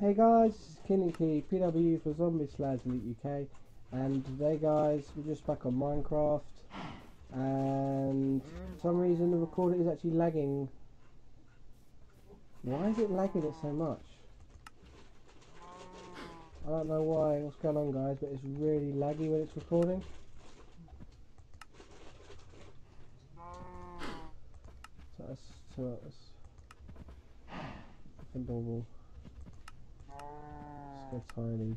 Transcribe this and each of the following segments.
Hey guys, this is Kenny Key, PW for Zombie Elite UK, and today guys, we're just back on Minecraft, and for some reason the recorder is actually lagging. Why is it lagging it so much? I don't know why, what's going on guys, but it's really laggy when it's recording. So that's nothing normal. So tiny.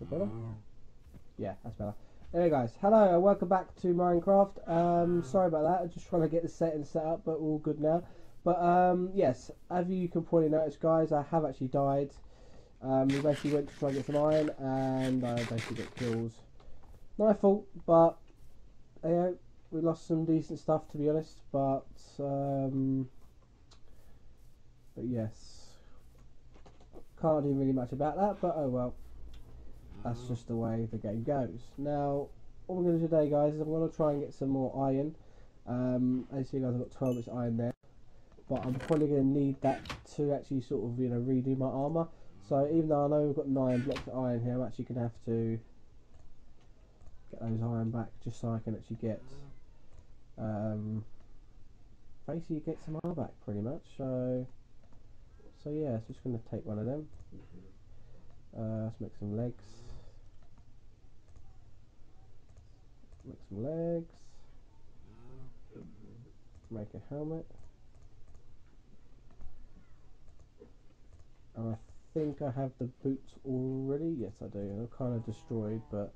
Is better? Yeah, that's better. Anyway, guys, hello and welcome back to Minecraft. Um, sorry about that. I'm just trying to get the setting set up, but all good now. But um, yes, as you can probably notice, guys, I have actually died. Um, we basically went to try and get some iron, and I basically got kills. My fault, but you know, we lost some decent stuff to be honest. But um, but yes, can't do really much about that. But oh well, that's just the way the game goes. Now, what we're going to do today, guys, is I'm going to try and get some more iron. Um, as you guys, I've got 12 inch iron there but I'm probably going to need that to actually sort of you know redo my armour. So even though I know we've got nine blocks of iron here, I'm actually going to have to get those iron back just so I can actually get um, basically get some armor back pretty much. So so yeah, it's just going to take one of them. Uh, let's make some legs. Make some legs. Make a helmet. and I think I have the boots already. Yes, I do. They're kind of destroyed, but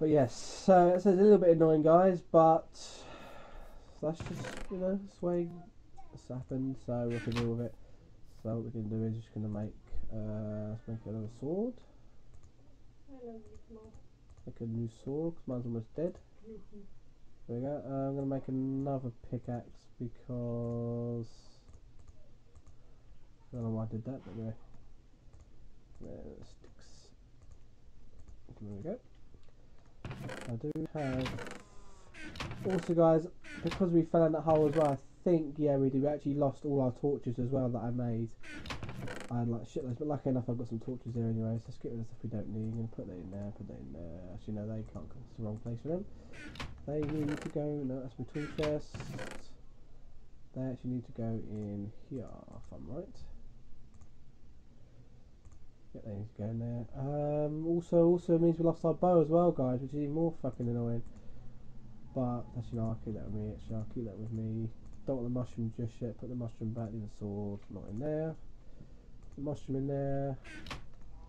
but yes. So it's a little bit annoying, guys, but that's just you know this way it's happened. So we can deal with it. So what we can do is just going to make uh, make another sword. Make a new sword. Cause mine's almost dead. There we go. Uh, I'm going to make another pickaxe because I don't know why I did that, but anyway. There sticks. There we go. I do have. Also, guys, because we fell in that hole as well, I think, yeah, we do. We actually lost all our torches as well that I made. I had like shitloads, but lucky enough, I've got some torches there anyway, so let's get rid of stuff we don't need and put that in there, put that in there. Actually, no, they can't go. It's the wrong place for them. They need to go. No, that's my tool chest. They actually need to go in here, if I'm right. Get those going there. Um, also, also means we lost our bow as well, guys, which is even more fucking annoying. But actually, no, I'll keep that with me. Actually, I'll keep that with me. Don't want the mushroom just yet. Put the mushroom back in the sword. Not in there. The mushroom in there.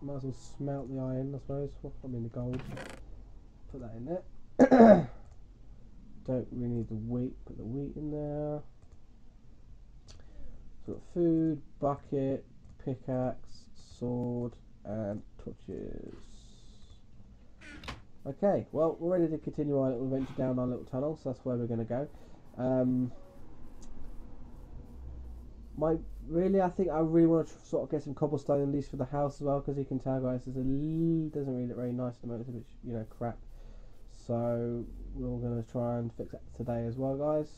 Might as well smelt the iron, I suppose. I mean the gold. Put that in there. Don't really need the wheat. Put the wheat in there. So food, bucket, pickaxe, sword, and torches. Okay, well, we're ready to continue our little adventure down our little tunnel, so that's where we're going to go. Um, my really, I think I really want to sort of get some cobblestone at least for the house as well, because you can tell, guys, it's a doesn't really look very nice at the moment. It's a bit, you know, crap. So we're going to try and fix that today as well, guys.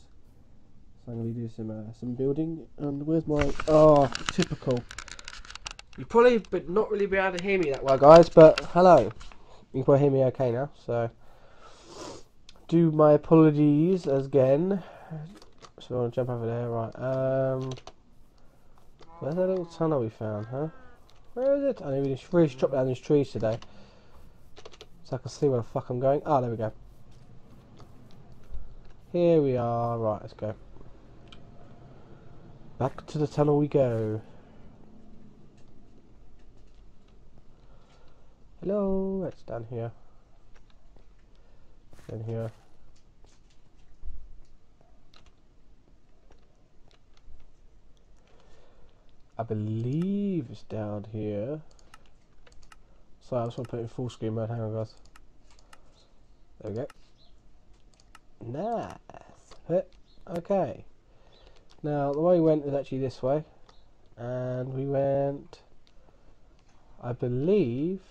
So I'm going to do some uh, some building. And where's my oh typical. You probably but not really be able to hear me that well, guys. But hello, you can probably hear me okay now. So do my apologies again. So I want to jump over there, right? Um, where's that little tunnel we found, huh? Where is it? I need to really chop down these trees today, so I can see where the fuck I'm going. Ah, oh, there we go. Here we are. Right, let's go. Back to the tunnel we go. Hello, it's down here. Down here. I believe it's down here. So I just want to put it in full screen mode. Hang on, guys. There we go. Nice. Okay. Now, the way we went is actually this way. And we went, I believe,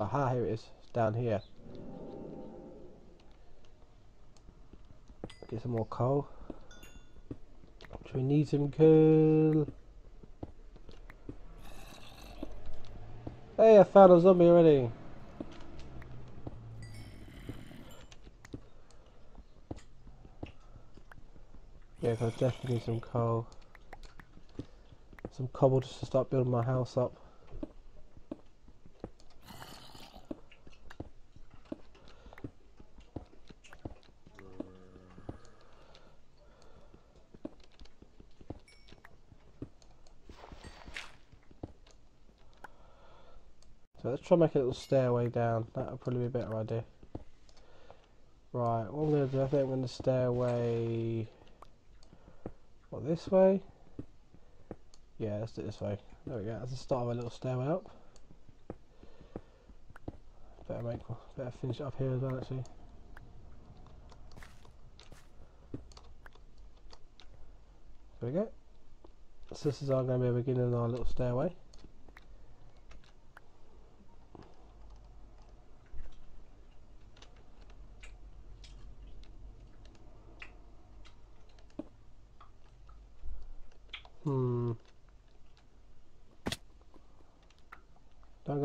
Aha, here it is. Down here. Get some more coal. We need some coal. Hey, I found a zombie already. Yeah, I definitely need some coal. Some cobble just to start building my house up. So let's try and make a little stairway down. That would probably be a better idea. Right, what I'm going to do, I think I'm going to stairway... What, this way? Yeah, let's do it this way. There we go, that's the start of a little stairway up. Better make, better finish up here as well actually. There we go. So this is our going to be beginning of our little stairway.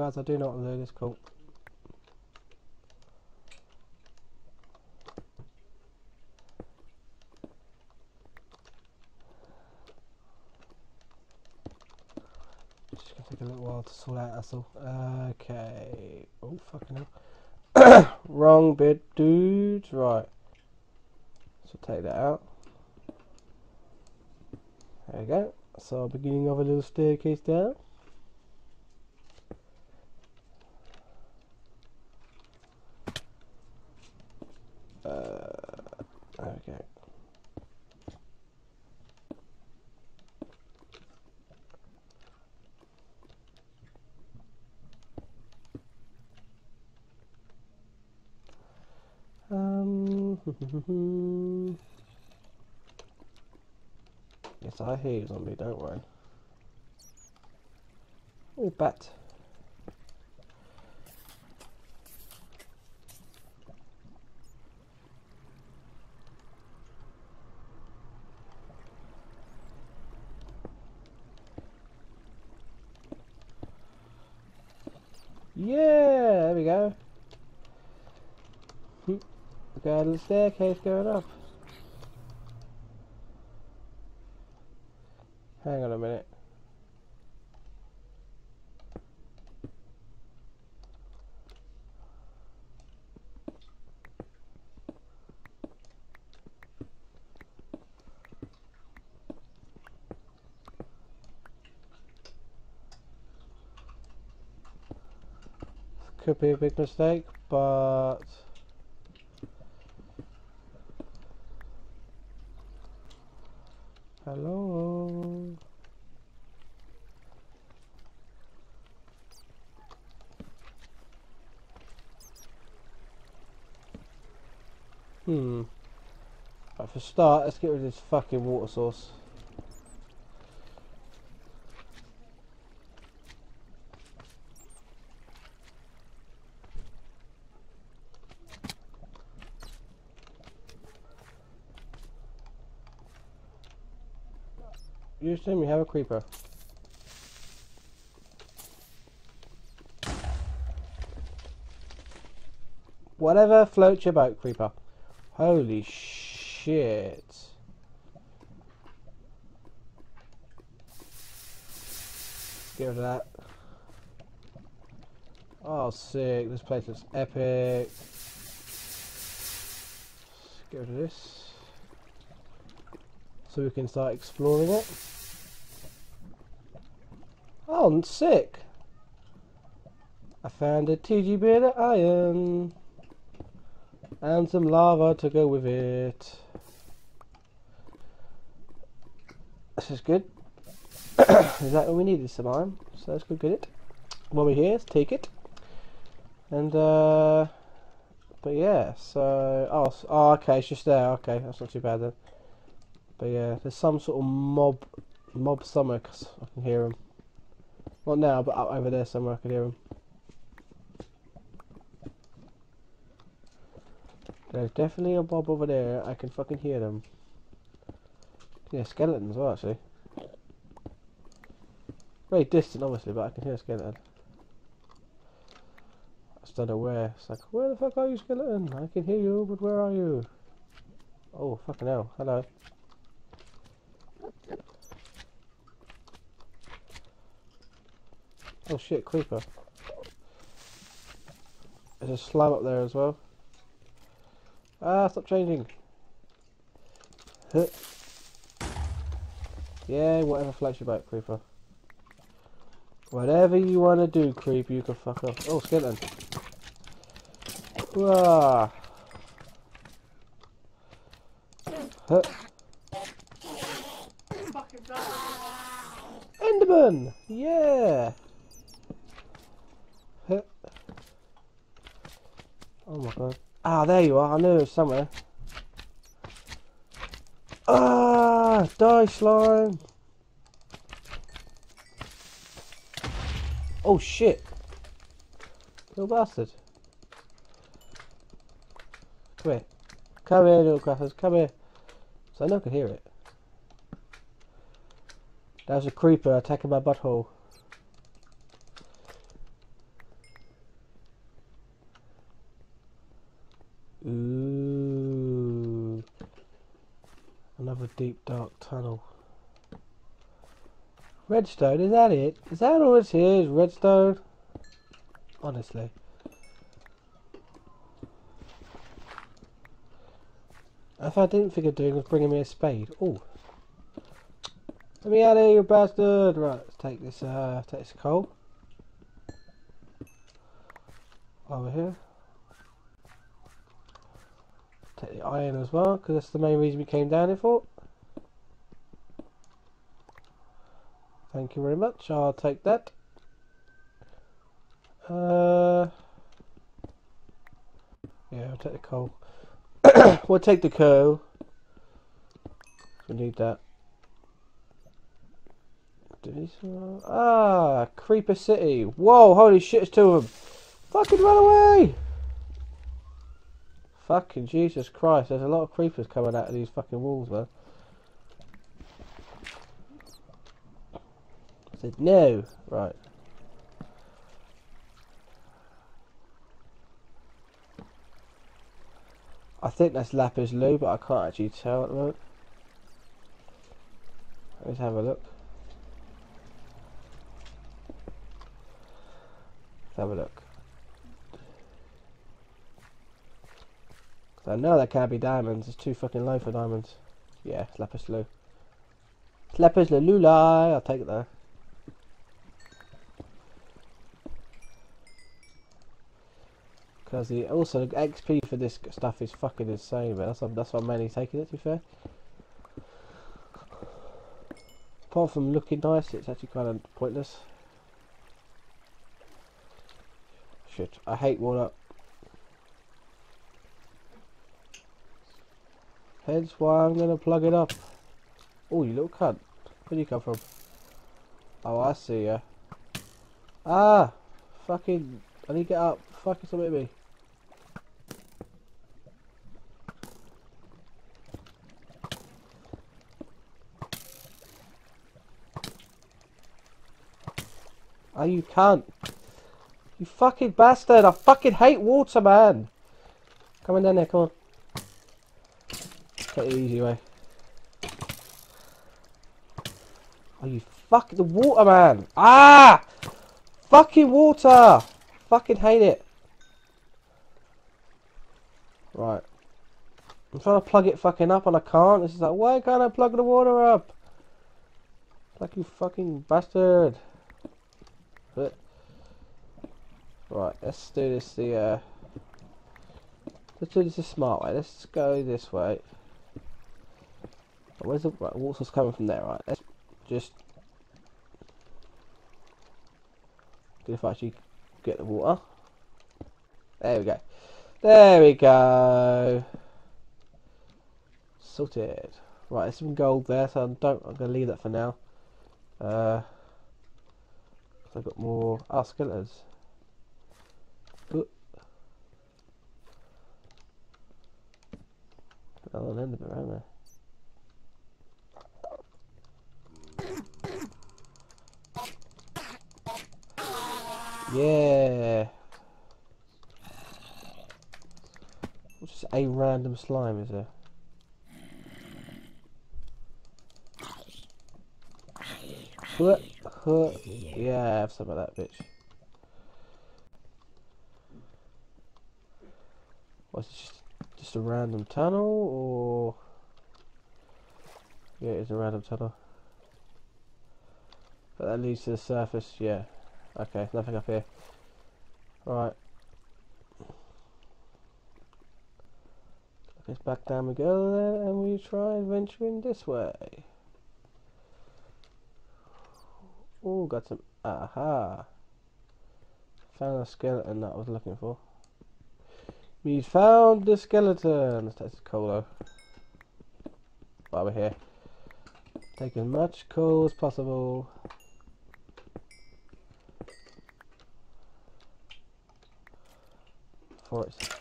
Guys, I do not want to do this. Just gonna take a little while to sort out all. Okay. Oh fucking hell. Wrong bit dudes. Right. So take that out. There we go. So beginning of a little staircase down. Uh, okay. Um. yes, I hear you, zombie. Don't worry. Oh, bat. Yeah, there we go. We got a staircase going up. Hang on a minute. Could be a big mistake, but hello. Hmm. Right, for start, let's get rid of this fucking water source. You assume we have a creeper. Whatever floats your boat, creeper. Holy shit. Get rid of that. Oh, sick. This place looks epic. Get rid of this. So we can start exploring it. Oh, sick. I found a TG bit of iron. And some lava to go with it. This is good. is that what we needed some iron? So let's go get it. While we're here, let's take it. And, uh... But yeah, so... Oh, oh, okay, it's just there. Okay, that's not too bad then. But yeah, there's some sort of mob... Mob cause I can hear them. Not now, but out over there somewhere I could hear them. There's definitely a mob over there. I can fucking hear them. Yeah, skeletons well, actually. Very distant, obviously, but I can hear a skeleton. I just don't know where. It's like, where the fuck are you, skeleton? I can hear you, but where are you? Oh, fucking hell. Hello. Oh shit, creeper. There's a slime up there as well. Ah, stop changing. Huh. Yeah, whatever floats your boat, creeper. Whatever you want to do, creeper, you can fuck off. Oh, skeleton. Wah. Huh. Enderman! Yeah! Oh my god. Ah, there you are. I knew it was somewhere. Ah, die slime. Oh shit. Little bastard. Come here. Come here, little crackers. Come here. So I know I can hear it. That was a creeper attacking my butthole. Deep dark tunnel. Redstone, is that it? Is that all it is? Redstone? Honestly. If I didn't think of doing was bringing me a spade. Oh. Let me out of here, you bastard! Right, let's take this, uh, take this coal. Over here. Take the iron as well, because that's the main reason we came down here for. Thank you very much, I'll take that. Uh, yeah, I'll take the coal. we'll take the coal. We need that. Ah, Creeper City. Whoa, holy shit, it's two of them. Fucking run away! Fucking Jesus Christ, there's a lot of creepers coming out of these fucking walls, man. I said no. Right. I think that's Lapis Lou, but I can't actually tell at the moment. Let's have a look. Let's have a look. I know that can't be diamonds. It's too fucking low for diamonds. Yeah, it's Lapis Lou. It's Lapis Lazuli. I'll take it though. Because the also the XP for this stuff is fucking insane, but that's that's I'm mainly taking it. To be fair, apart from looking nice, it's actually kind of pointless. Shit, I hate water. Hence why I'm gonna plug it up. Oh, you little cunt! Where do you come from? Oh, I see ya. Ah, fucking! I need to get up. Fucking something me. Oh, you can't. You fucking bastard. I fucking hate water, man. Come on down there, come on. Take the easy way. Oh, you fuck the water, man. Ah! Fucking water. Fucking hate it. Right. I'm trying to plug it fucking up and I can't. This is like, why can't I plug the water up? Like you fucking bastard. But right, let's do this the uh let's do this the smart way. Let's go this way. Where's the right, water's coming from there, right? Let's just if I actually get the water. There we go. There we go. Sorted. Right, there's some gold there, so I don't I'm gonna leave that for now. Uh I've got more ah skeletons. Another end of it, aren't? Yeah. Just a random slime, is there? What? Huh. Yeah, have some of that, bitch. Was it just just a random tunnel, or yeah, it's a random tunnel. But that leads to the surface. Yeah. Okay, nothing up here. Right. I guess back down we go then, and we try adventuring this way. Oh, got some. Aha! Found a skeleton that I was looking for. We found the skeleton! Let's take some coal. While we're here. Take as much coal as possible. For it.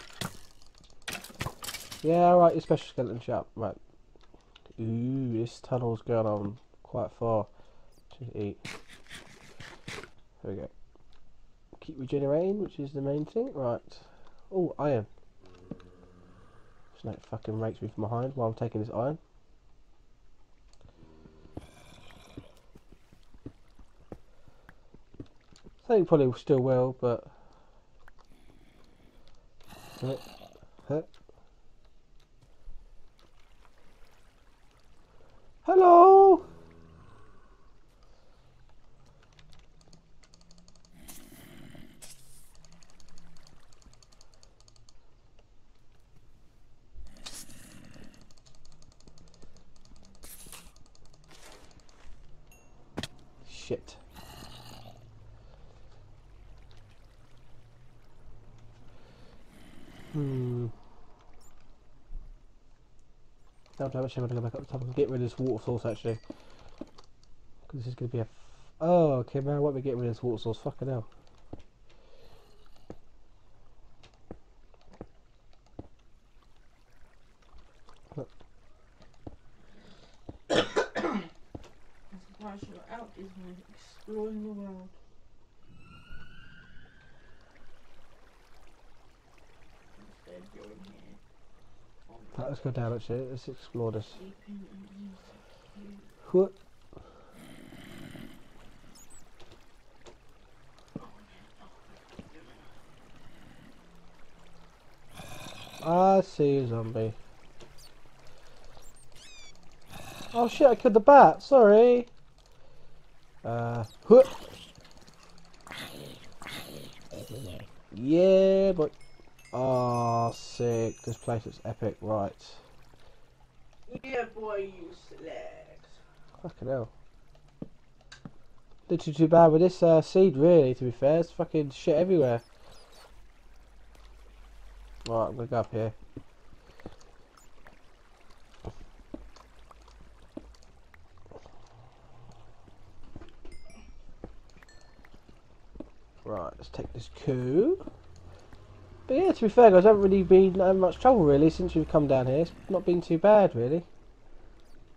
Yeah, right, your special skeleton shop. Right. Ooh, this tunnel's going on quite far to eat. There we go. Keep regenerating, which is the main thing. Right. Oh, iron. Snake fucking rakes me from behind while I'm taking this iron. I think probably still will, but. Hello. Shit. Hmm. I'm to go back up the top and get rid of this water source actually. Because this is going to be a... Oh, okay, man, why don't we get rid of this water source? Fucking hell. I'm surprised you're out, isn't it? Exploring the world. Instead, you're in here. on the Right, let's go down actually. Let's explore this. sleeping and insecure. What? I see a zombie. Oh shit, I killed the bat, sorry. Uh, huh. Yeah, but... Oh, sick. This place is epic, right. Yeah, boy, you select. Fucking hell. Too, too bad with this uh, seed, really, to be fair. It's fucking shit everywhere. Right, I'm gonna go up here. Right, let's take this coup. But yeah, to be fair, guys, I haven't really been having much trouble really since we've come down here. It's not been too bad, really.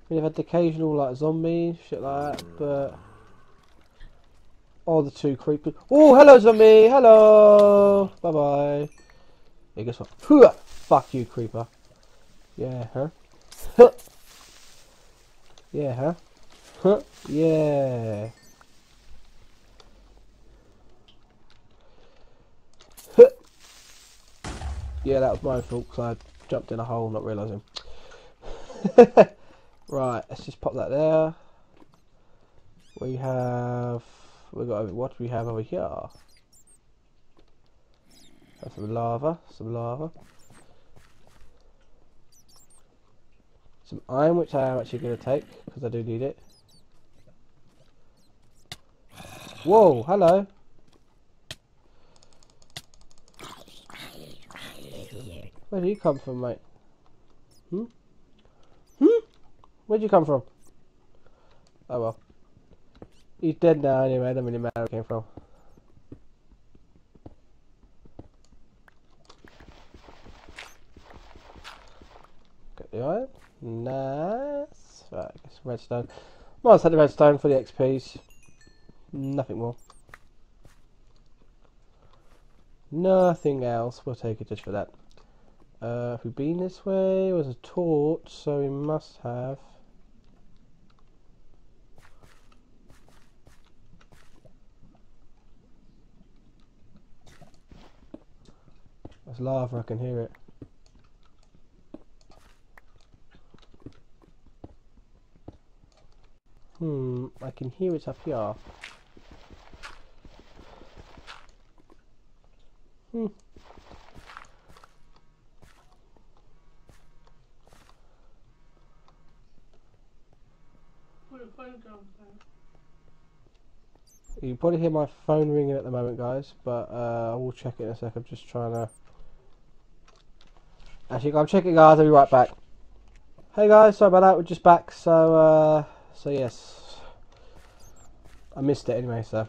We've had the occasional like zombie shit like that, but oh, the two creepers. Oh, hello zombie. Hello. Bye bye. Yeah, guess what? Hooah! Fuck you, creeper. Yeah, huh? Huh. Yeah, huh? Huh? Yeah. Yeah, that was my fault because I jumped in a hole not realising. right, let's just pop that there. We have we got over- what do we have over here? That's some lava, some lava. Some iron, which I am actually going to take, because I do need it. Whoa, hello. Where do you come from, mate? Hmm? Hmm? Where'd you come from? Oh well. He's dead now anyway, doesn't really matter where he came from. Get the iron. Nice. Right, get some redstone. Well take the redstone for the XPs. Nothing more. Nothing else. We'll take it just for that. Uh, have we been this way? It was a torch, so we must have. There's lava, I can hear it. Hmm, I can hear it up here. Hmm. You can probably hear my phone ringing at the moment, guys, but uh, I will check it in a sec. I'm just trying to. Actually, I'm checking, guys. I'll be right back. Hey, guys. Sorry about that. We're just back. So, uh, so yes, I missed it anyway. So,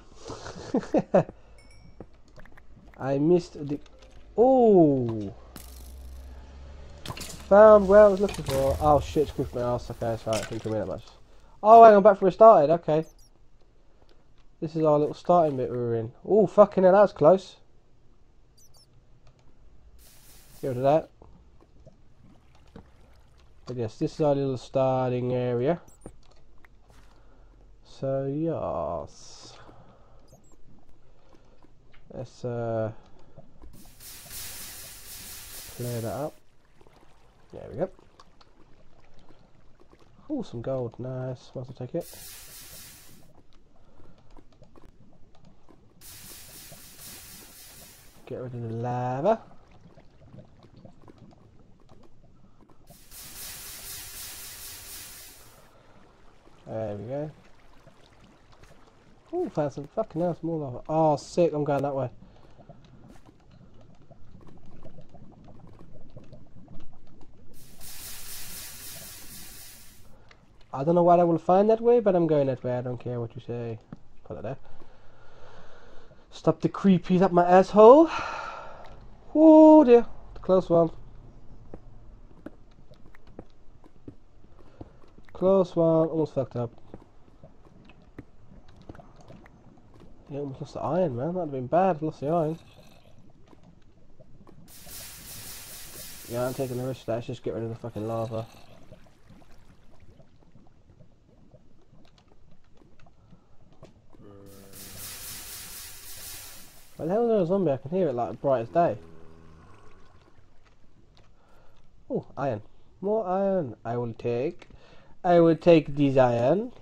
I missed the. Oh, found where I was looking for. Oh shit! It's my ass. Okay, that's right. I didn't me that much. Oh, hang on. Back from where it started. Okay. This is our little starting bit we were in. Oh, fucking hell, that was close. Get rid of that. But yes, this is our little starting area. So, yes. Let's, uh, clear that up. There we go. Oh, some gold. Nice. Might as well take it. Get rid of the lava. There we go. Oh, found some fucking some more lava. Oh, sick, I'm going that way. I don't know what I will find that way, but I'm going that way. I don't care what you say. Put it there. Stop the creepies up my asshole. Oh dear, close one. Close one, almost fucked up. Yeah, almost lost the iron, man. That'd have been bad. Lost the iron. Yeah, I'm taking the risk. Let's just get rid of the fucking lava. Where the hell is there a zombie? I can hear it like bright as day. Oh, iron. More iron. I will take. I will take this iron.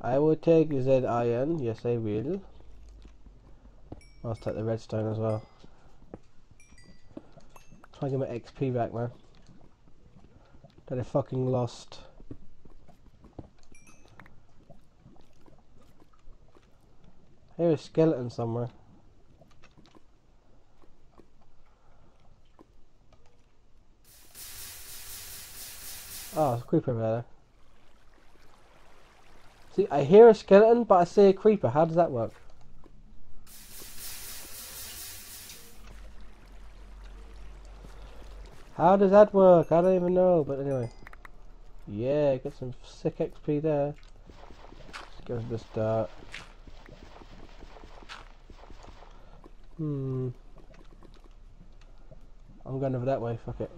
I will take that iron. Yes, I will. I'll take the redstone as well. Try and get my XP back, man. That I fucking lost. Hear a skeleton somewhere. Oh, it's a creeper there. See, I hear a skeleton, but I see a creeper. How does that work? How does that work? I don't even know, but anyway. Yeah, get some sick XP there. Let's go to this dirt. Hmm. I'm going over that way, fuck it.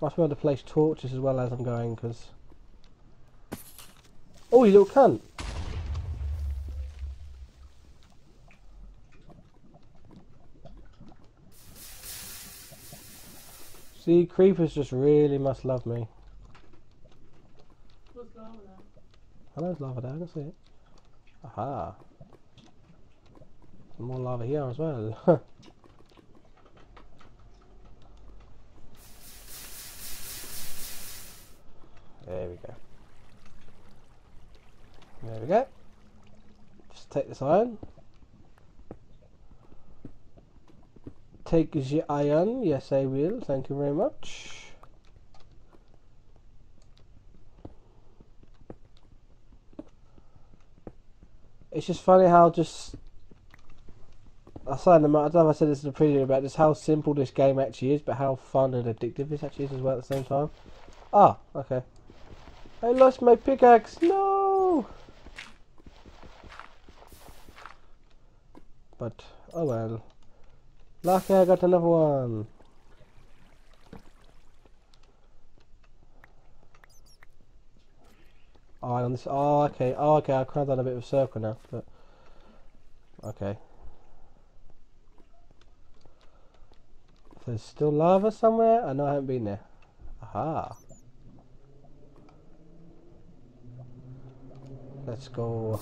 Must be able to place torches as well as I'm going, because... Oh, you little cunt! See, creepers just really must love me. What's lava there? I know lava there, I can see it. Aha. Some more lava here as well. there we go. There we go. Just take this iron. Take the iron. Yes, I will. Thank you very much. It's just funny how just I said, I don't know if I said this in the preview about just how simple this game actually is, but how fun and addictive this actually is as well at the same time. Ah, okay. I lost my pickaxe. No. But oh well. Lucky I got another one. Oh, on this. Oh, okay. Oh, okay. I've kind of done a bit of a circle now, but okay. There's still lava somewhere. I know I haven't been there. Aha. Let's go.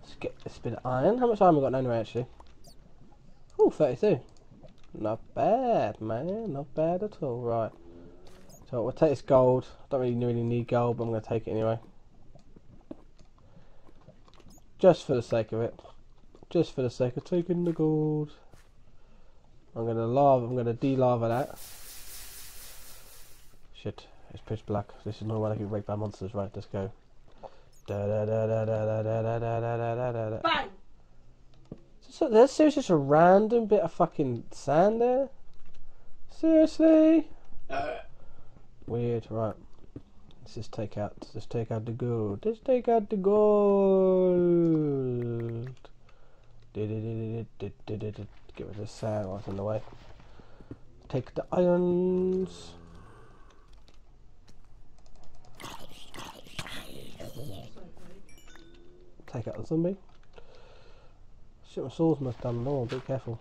Let's get this bit of iron. How much iron we got anyway, actually? Oh, 32. Not bad, man. Not bad at all. Right. So we'll take this gold. I don't really really need gold, but I'm going to take it anyway. Just for the sake of it. Just for the sake of taking the gold. I'm going to lava. I'm going to de-lava that. Shit. It's pitch black. This is not when I get raped by monsters. Right, let's go. Da da da da da da da da da da da da da. Bang! So there's seriously just a random bit of fucking sand there. Seriously? Weird. Right. Let's just take out. Let's take out the gold. Let's take out the gold. Get rid of the sand it's in the way. Take the irons. Take out the zombie. Shit, my sword's must done no, be careful.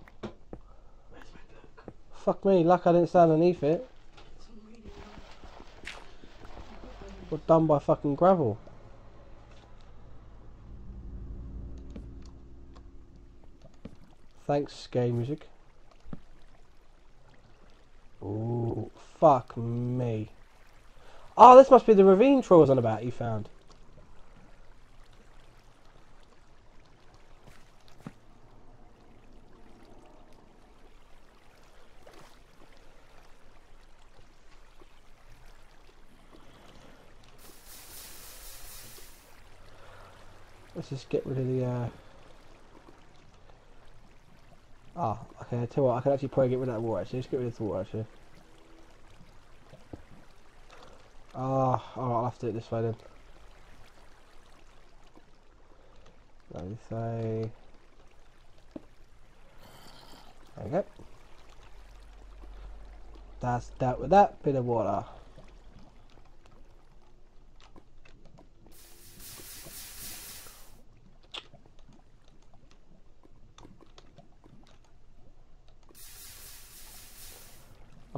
Fuck me, luck I didn't stand underneath it. It's on reading now. Done by fucking gravel. Thanks, game music. Ooh, fuck me. Oh, this must be the ravine troll I was on about you found. Let's just get rid of the. Uh... Ah, okay. I tell you what, I can actually probably get rid of that water. Actually, let's get rid of the water. Actually. Ah, alright, I'll have to do it this way then. Let me say. There we go. That's that with that bit of water.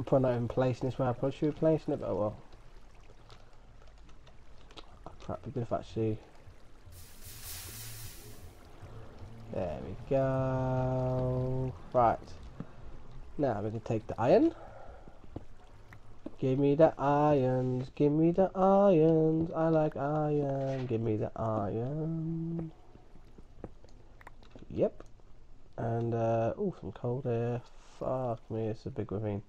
Probably not even placing this where I probably should be placing it, but oh well. Oh, crap, it'd be good if actually. There we go. Right. Now we can take the iron. Give me the irons, give me the irons. I like iron, give me the iron. Yep. And, uh, oh, some cold air. Fuck me, it's a big ravine.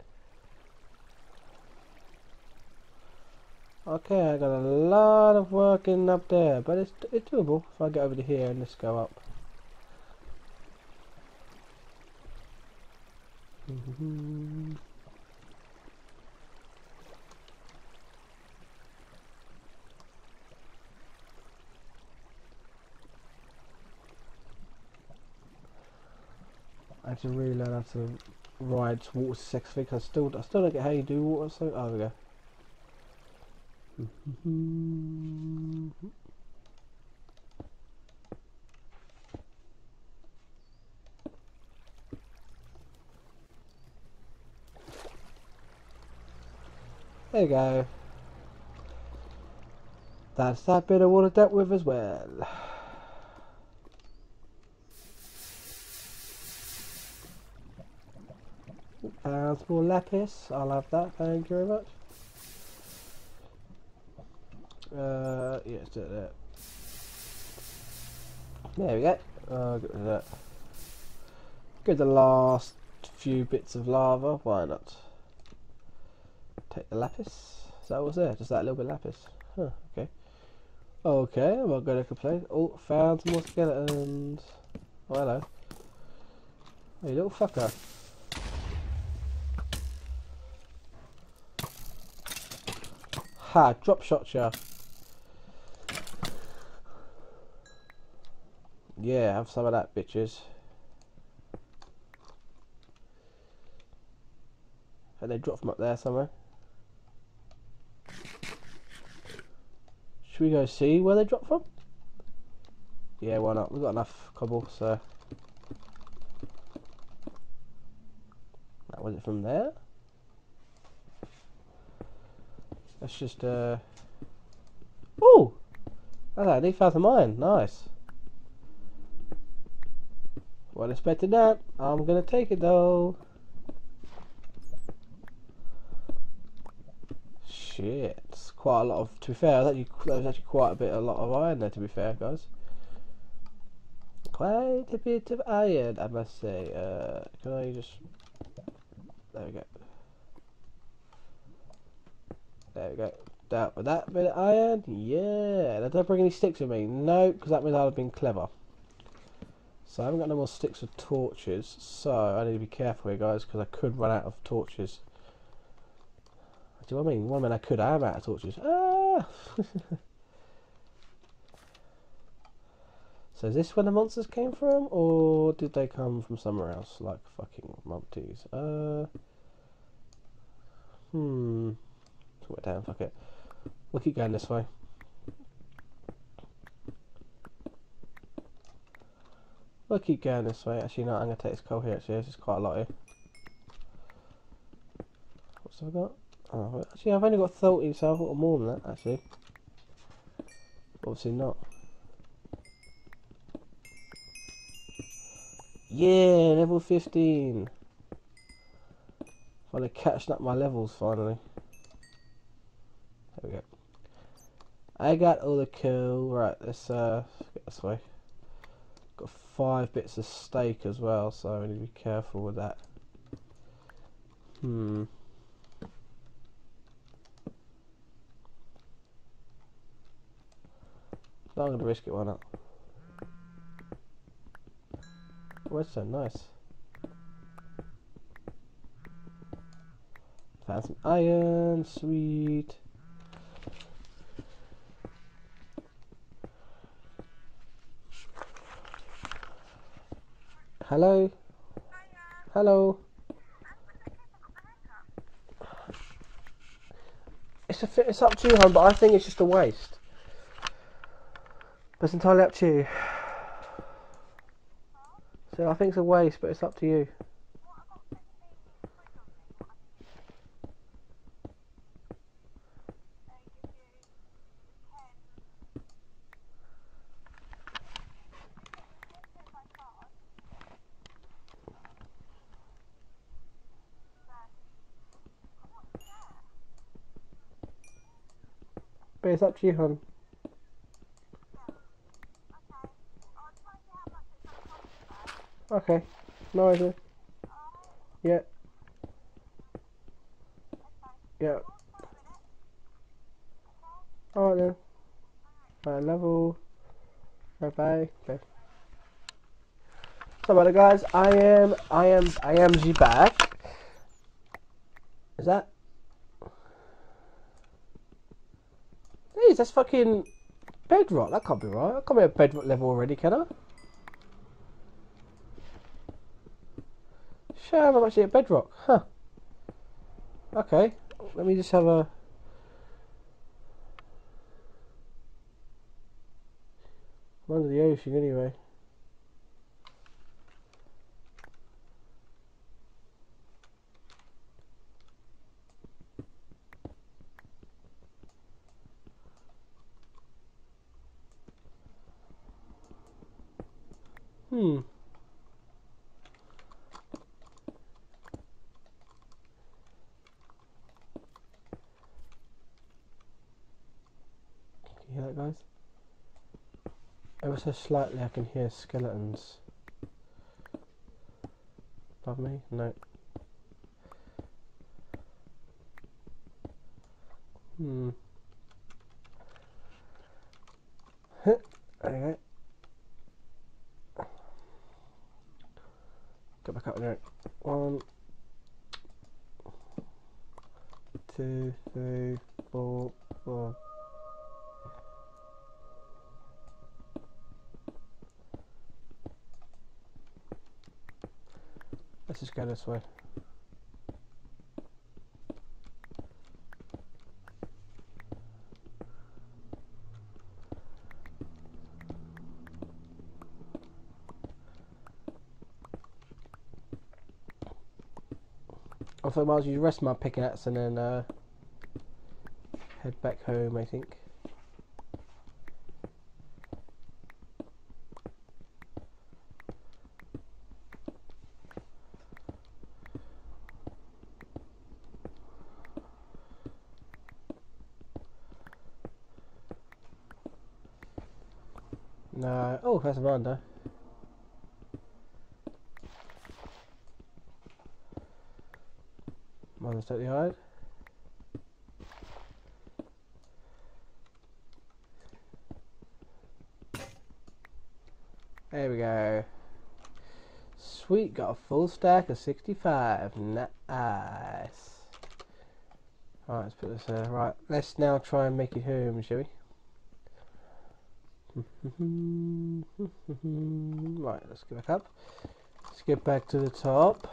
Okay, I got a lot of work in up there, but it's it's doable if I get over to here and just go up. I have to really learn how to ride water successfully because I still I still don't get how you do water. So oh, there we go. There you go. That's that bit of water dealt with as well. And more lapis. I'll have that. Thank you very much. Uh, yeah, let's do it there. There we go. Uh, get rid of that. Get the last few bits of lava. Why not? Take the lapis. Is that what was there? Just that little bit of lapis. Huh, okay. Okay, I'm not gonna complain. Oh, found some more skeletons. Oh, hello. Hey, little fucker. Ha, drop shot ya. Yeah, have some of that, bitches. And they dropped them up there somewhere. Should we go see where they dropped from? Yeah, why not? We've got enough cobble, so. That was it from there? Let's just, uh. Oh! Hello, they found some iron. Nice. Well expected that. I'm gonna take it though. Shit, quite a lot of. To be fair, that was actually, quite a bit, a lot of iron there. To be fair, guys, quite a bit of iron, I must say. Uh, can I just? There we go. There we go. That with that bit of iron, yeah. Did I bring any sticks with me? No, because that means I'd have been clever. So I haven't got no more sticks or torches, so I need to be careful here, guys, because I could run out of torches. Do you know what I mean? One minute I could, I am out of torches. Ah! so is this where the monsters came from, or did they come from somewhere else, like fucking mumpties? Uh, hmm. It down, fuck it. We'll keep going this way. We'll keep going this way. Actually, no, I'm going to take this coal here, actually. There's quite a lot here. What's have I got? Oh, actually, I've only got 30, so I've got more than that, actually. Obviously not. Yeah, level 15. Finally catching up my levels, finally. There we go. I got all the coal. Right, let's uh, get this way. Got five bits of steak as well, so I need to be careful with that. Hmm. I'm to risk it, why not? Redstone, nice. Found some iron, sweet. Hello? Hello? It's, a, it's up to you, hon, but I think it's just a waste. But it's entirely up to you. So I think it's a waste, but it's up to you. To you, hon. Okay. No idea. Yeah. Yeah. Alright then. Right, level. Bye bye. Okay. So, about guys, I am, I am, I am Z back. Is that? That's fucking bedrock. That can't be right. I can't be at bedrock level already, can I? Shame I'm actually at bedrock. Huh. Okay. Let me just have a... I'm under the ocean anyway. Hmm. Can you hear that, guys? Ever so slightly, I can hear skeletons. Above me? No. This way. I thought I might as well rest my pickaxe and then uh, head back home, I think. No. Oh, that's a Miranda. Mine's totally hide. There we go. Sweet, got a full stack of 65. Nice. Alright, let's put this there. Right, let's now try and make it home, shall we? right, let's go back up. Let's get back to the top.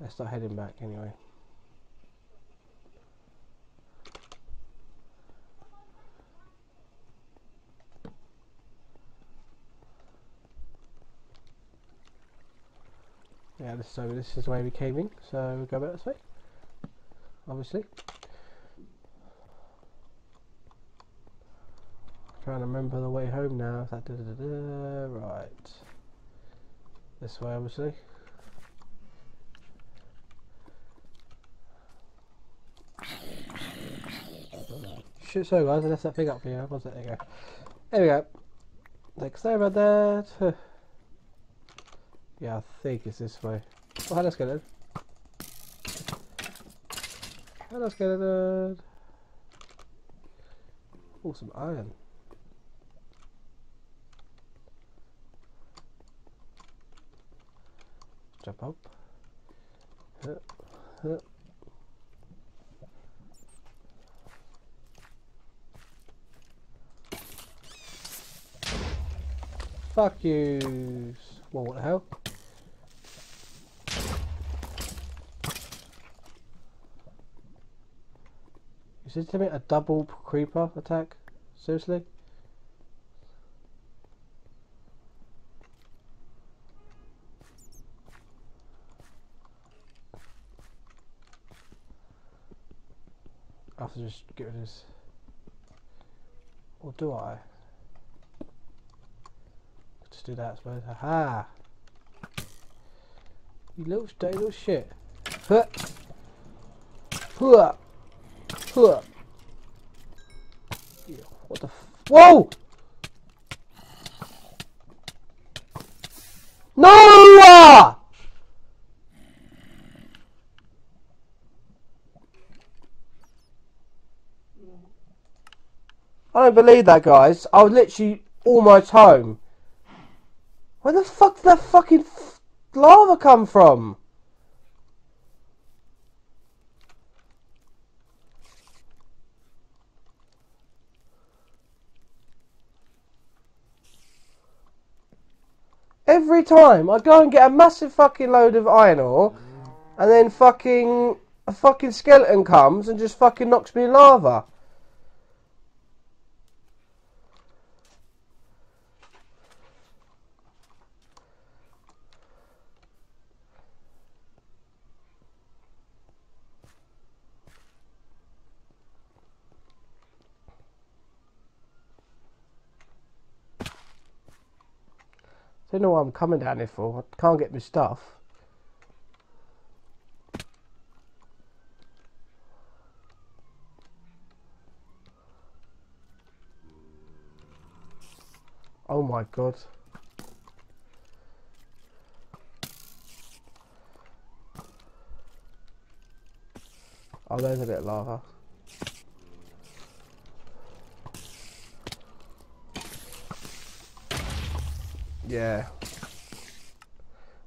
Let's start heading back anyway. Yeah, this so this is the way we came in, so we'll go back this way. Obviously. Trying to remember the way home now. That da, da, da, right. This way obviously. Shit, so guys, I left that thing up for you. There you go. There we go. Next over there. Yeah, I think it's this way. Oh, hello, skeleton. Hello, skeleton. Oh, some iron. Jump up. Huh, huh. Fuck you. Well, what the hell? Is this to a double creeper attack? Seriously? I have to just get rid of this. Or do I? Just do that, I suppose. Aha! You little dirty little shit. Huh. Huh. What the f- Whoa! No! I don't believe that, guys. I was literally almost home. Where the fuck did that fucking lava come from? Every time I go and get a massive fucking load of iron ore, and then fucking a fucking skeleton comes and just fucking knocks me in lava. Don't know what I'm coming down here for. I can't get my stuff. Oh my god. Oh, there's a bit of lava. Yeah.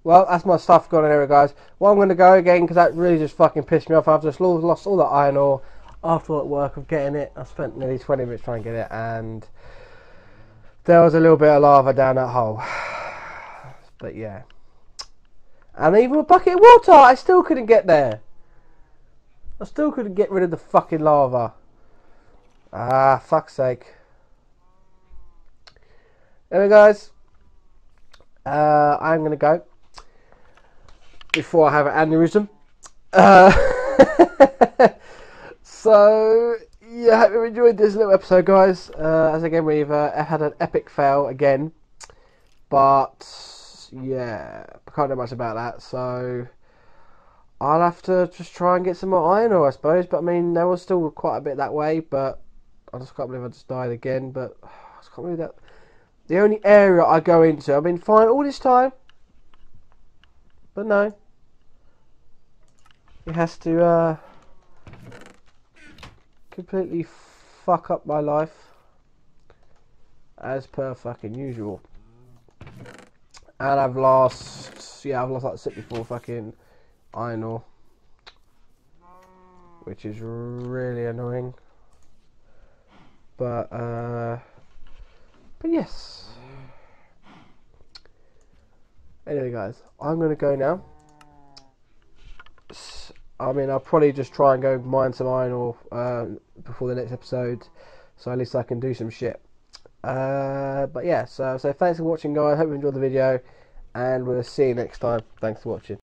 Well, that's my stuff gone anyway, guys. Well, I'm going to go again because that really just fucking pissed me off. I've just lost all the iron ore after that work of getting it. I spent nearly 20 minutes trying to get it, and there was a little bit of lava down that hole. But yeah. And even with a bucket of water, I still couldn't get there. I still couldn't get rid of the fucking lava. Ah, fuck's sake. Anyway, guys. Uh, I'm going to go. Before I have an aneurysm. Uh, so, yeah, I hope you enjoyed this little episode, guys. Uh, as again, we've uh, had an epic fail again. But yeah, I can't do much about that. So I'll have to just try and get some more iron ore, I suppose. But I mean, there was still quite a bit that way. But I just can't believe I just died again. But I just can't believe that. The only area I go into, I've been fine all this time. But no. It has to uh, completely fuck up my life. As per fucking usual. And I've lost, yeah, I've lost like 64 fucking iron ore. Which is really annoying. But, uh, but yes. Anyway, guys, I'm going to go now. I mean, I'll probably just try and go mine some iron ore uh, before the next episode. So at least I can do some shit. Uh, but yeah, so, so thanks for watching guys, hope you enjoyed the video, and we'll see you next time. Thanks for watching.